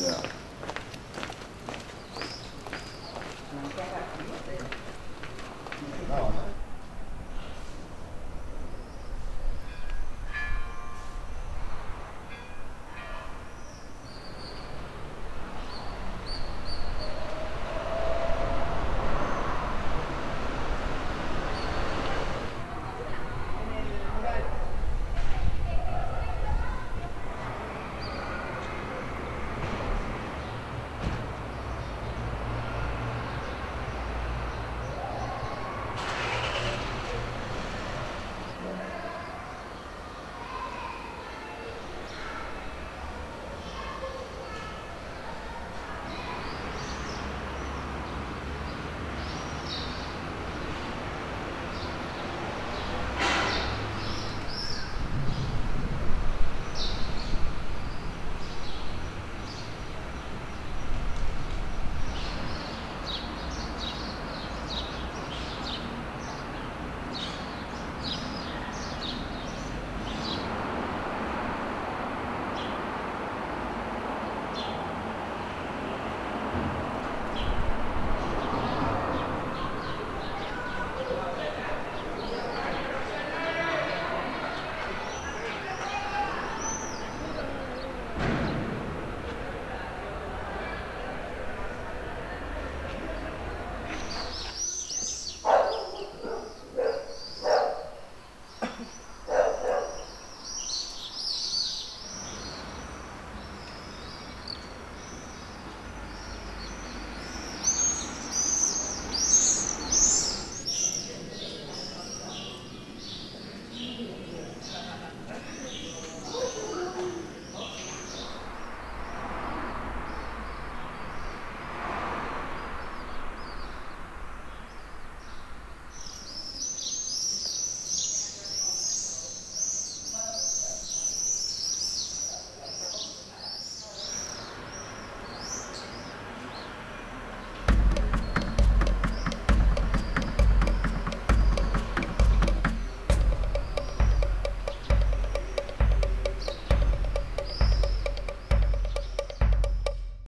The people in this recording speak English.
Yeah.